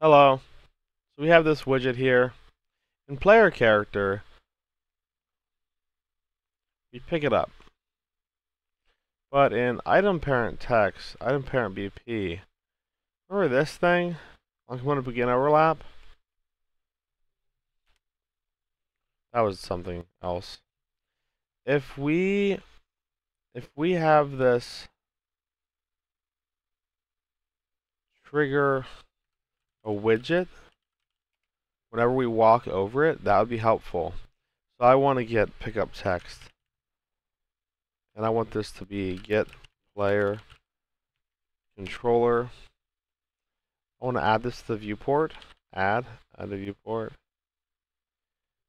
Hello. So we have this widget here. In player character, we pick it up. But in item parent text, item parent BP, remember this thing? Going to begin overlap. That was something else. If we if we have this trigger a widget, whenever we walk over it, that would be helpful. So I want to get pickup text. And I want this to be get player controller. I want to add this to the viewport. Add, add a viewport.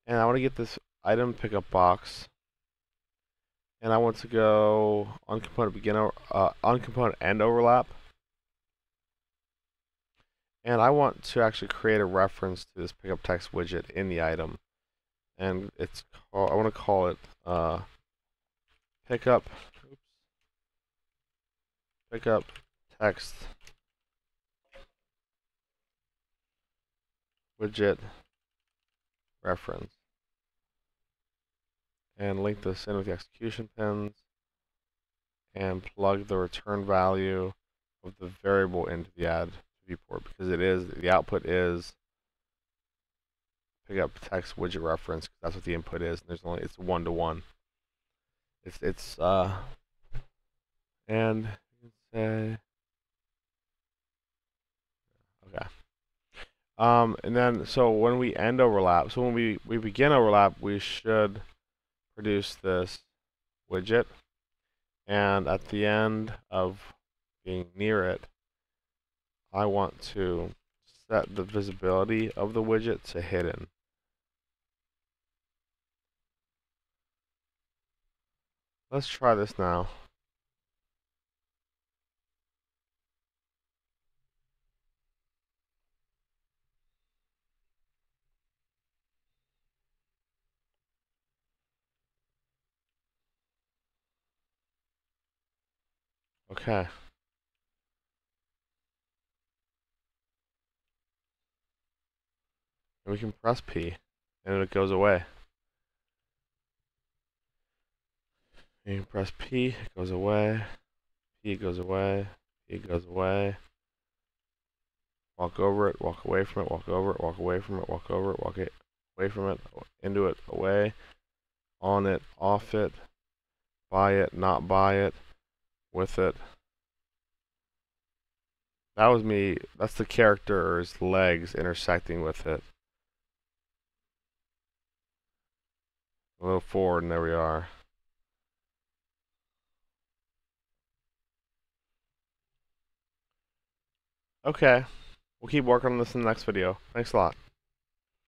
And I want to get this item pickup box. And I want to go on component begin uh, on component end overlap. And I want to actually create a reference to this pickup text widget in the item. And it's I want to call it uh, pickup, oops, pickup text widget reference. And link this in with the execution pins and plug the return value of the variable into the add viewport because it is the output is pick up text widget reference that's what the input is. And There's only it's one to one. It's it's uh and say okay. Um and then so when we end overlap, so when we we begin overlap, we should produce this widget and at the end of being near it I want to set the visibility of the widget to hidden. Let's try this now. Okay. And we can press P, and it goes away. You can press P, it goes away. P goes away. P goes away. Walk over it, walk away from it, walk over it, walk away from it, walk over it, walk it, away from it, into it, away, on it, off it, by it, not by it, with it. That was me, that's the character's legs intersecting with it. A little forward and there we are. Okay. We'll keep working on this in the next video. Thanks a lot.